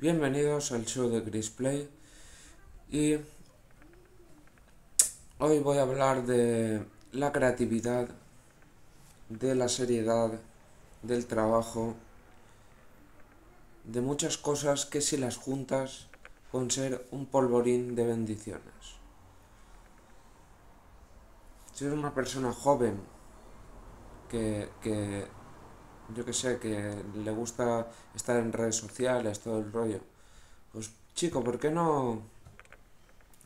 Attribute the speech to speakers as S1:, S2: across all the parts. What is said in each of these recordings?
S1: Bienvenidos al show de Chris Play y hoy voy a hablar de la creatividad, de la seriedad, del trabajo, de muchas cosas que si las juntas pueden ser un polvorín de bendiciones. Si eres una persona joven que, que yo que sé, que le gusta estar en redes sociales, todo el rollo. Pues chico, ¿por qué no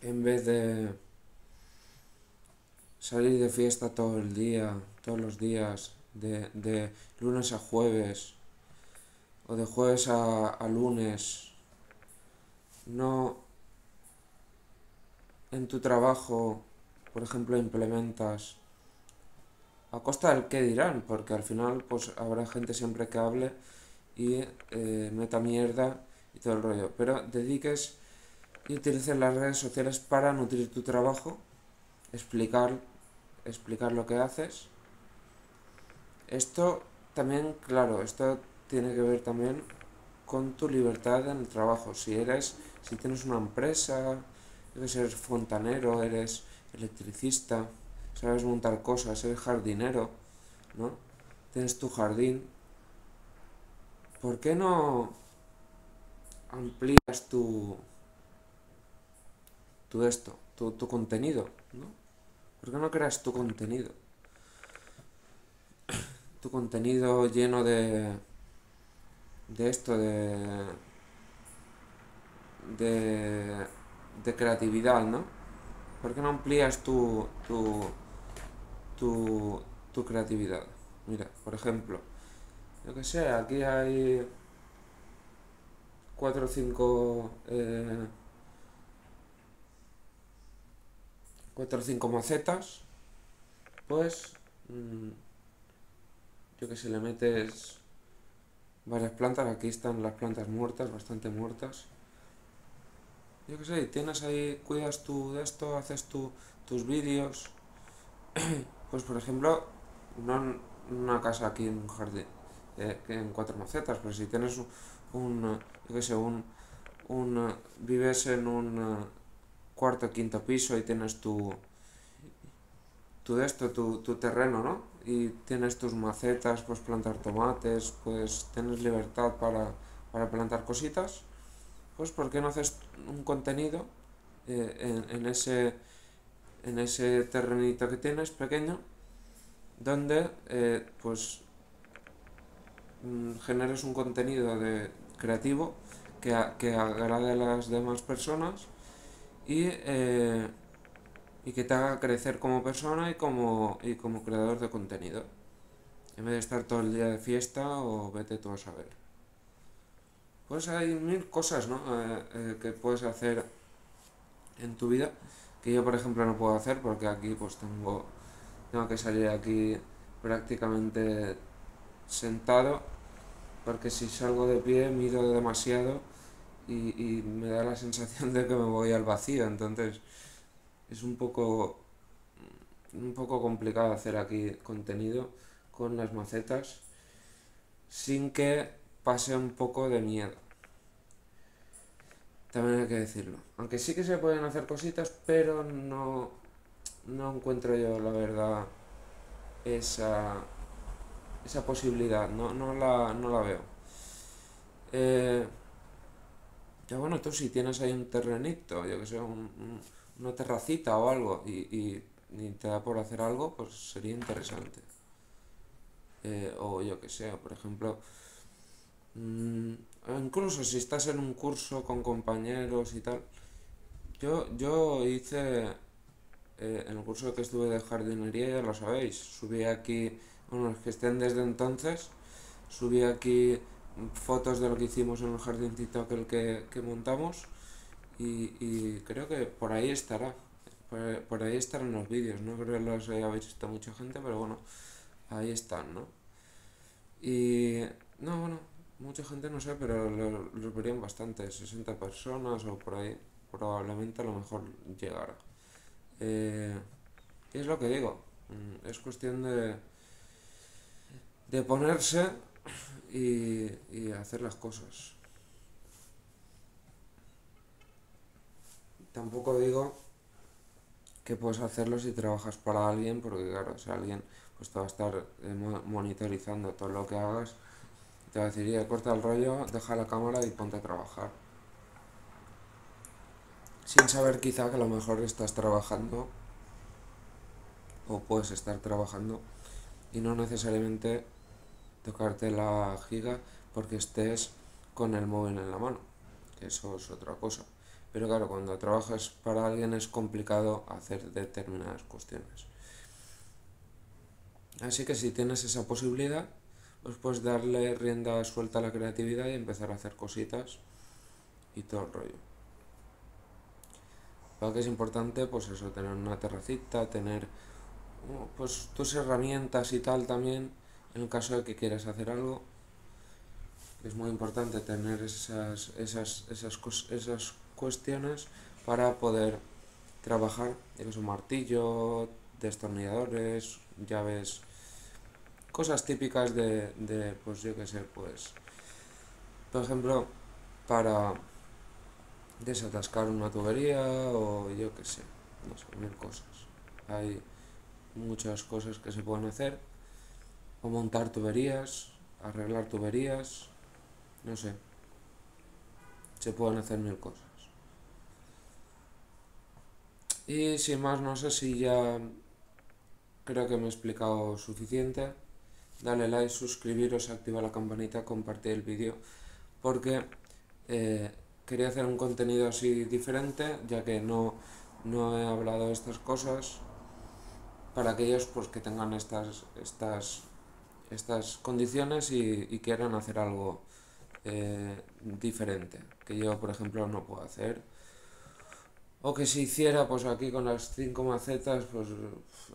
S1: en vez de salir de fiesta todo el día, todos los días, de, de lunes a jueves, o de jueves a, a lunes, no en tu trabajo, por ejemplo, implementas a costa del qué dirán, porque al final pues habrá gente siempre que hable y eh, meta mierda y todo el rollo. Pero dediques y utilices las redes sociales para nutrir tu trabajo, explicar, explicar lo que haces. Esto también, claro, esto tiene que ver también con tu libertad en el trabajo. Si eres, si tienes una empresa, eres fontanero, eres electricista, sabes montar cosas, eres jardinero, ¿no? Tienes tu jardín. ¿Por qué no amplías tu, tu esto, tu, tu contenido, ¿no? ¿Por qué no creas tu contenido? Tu contenido lleno de, de esto, de, de, de creatividad, ¿no? ¿Por qué no amplías tu, tu, tu, tu creatividad. Mira, por ejemplo, yo que sé, aquí hay cuatro o cinco eh, cuatro o cinco macetas, pues mmm, yo que sé, le metes varias plantas, aquí están las plantas muertas, bastante muertas. Yo que sé, tienes ahí, cuidas tú de esto, haces tu, tus vídeos, Pues por ejemplo, no una casa aquí en un jardín, eh, en cuatro macetas, pero si tienes un, yo qué sé, un, un, vives en un cuarto o quinto piso y tienes tu, tu esto, tu, tu terreno, ¿no? Y tienes tus macetas, pues plantar tomates, pues tienes libertad para, para plantar cositas, pues ¿por qué no haces un contenido eh, en, en ese en ese terrenito que tienes pequeño, donde eh, pues mm, generes un contenido de, creativo que, que agrade a las demás personas y, eh, y que te haga crecer como persona y como, y como creador de contenido. En vez de estar todo el día de fiesta o vete tú a saber. Pues hay mil cosas ¿no? Eh, que puedes hacer en tu vida que yo por ejemplo no puedo hacer porque aquí pues tengo, tengo que salir aquí prácticamente sentado porque si salgo de pie mido demasiado y, y me da la sensación de que me voy al vacío. Entonces es un poco un poco complicado hacer aquí contenido con las macetas sin que pase un poco de miedo también hay que decirlo. Aunque sí que se pueden hacer cositas, pero no, no encuentro yo, la verdad, esa, esa posibilidad. No, no, la, no la veo. Eh, ya bueno, tú si tienes ahí un terrenito, yo que sé, un, una terracita o algo, y, y, te da por hacer algo, pues sería interesante. Eh, o yo que sé, por ejemplo, incluso si estás en un curso con compañeros y tal. Yo, yo hice, eh, en el curso que estuve de jardinería, ya lo sabéis, subí aquí, bueno, los que estén desde entonces, subí aquí fotos de lo que hicimos en el jardincito aquel que, que montamos y, y, creo que por ahí estará, por, por ahí estarán los vídeos, no creo que los habéis visto mucha gente, pero bueno, ahí están, ¿no? Y, no, bueno, mucha gente no sé, pero los lo verían bastante, 60 personas o por ahí, probablemente a lo mejor llegara. Eh, es lo que digo, mm, es cuestión de, de ponerse y, y hacer las cosas. tampoco digo que puedes hacerlo si trabajas para alguien, porque claro, si alguien pues te va a estar eh, monitorizando todo lo que hagas, te va a decir, corta el rollo, deja la cámara y ponte a trabajar. Sin saber quizá que a lo mejor estás trabajando o puedes estar trabajando y no necesariamente tocarte la giga porque estés con el móvil en la mano, que eso es otra cosa. Pero claro, cuando trabajas para alguien es complicado hacer determinadas cuestiones. Así que si tienes esa posibilidad, pues puedes darle rienda suelta a la creatividad y empezar a hacer cositas y todo el rollo. Para que es importante, pues eso, tener una terracita, tener pues tus herramientas y tal también, en el caso de que quieras hacer algo. Es muy importante tener esas, esas, esas, esas cuestiones para poder trabajar, es un martillo, destornilladores, llaves, cosas típicas de, de pues yo que sé, pues, por ejemplo, para desatascar una tubería o yo que sé, no sé, mil cosas. Hay muchas cosas que se pueden hacer, o montar tuberías, arreglar tuberías, no sé, se pueden hacer mil cosas. Y sin más, no sé si ya creo que me he explicado suficiente. Dale like, suscribiros, activa la campanita, compartir el vídeo, porque eh, quería hacer un contenido así diferente, ya que no, no he hablado de estas cosas, para aquellos pues, que tengan estas, estas, estas condiciones y, quieran hacer algo eh, diferente, que yo por ejemplo no puedo hacer. O que si hiciera, pues aquí con las 5 macetas, pues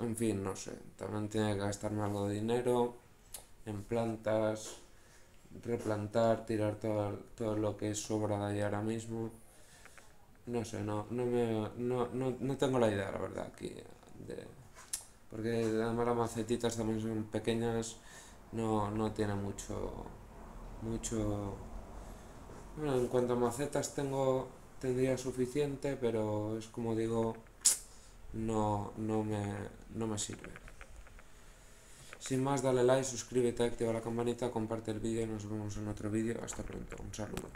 S1: en fin, no sé. También tiene que gastarme algo de dinero en plantas, replantar, tirar todo, todo lo que sobra de ahí ahora mismo. No sé, no, no, me, no, no, no tengo la idea, la verdad, aquí. De, porque además las macetitas también son pequeñas, no, no tiene mucho. mucho. Bueno, en cuanto a macetas tengo tendría suficiente, pero es como digo, no, no, me, no me sirve. Sin más, dale like, suscríbete, activa la campanita, comparte el vídeo y nos vemos en otro vídeo. Hasta pronto. Un saludo.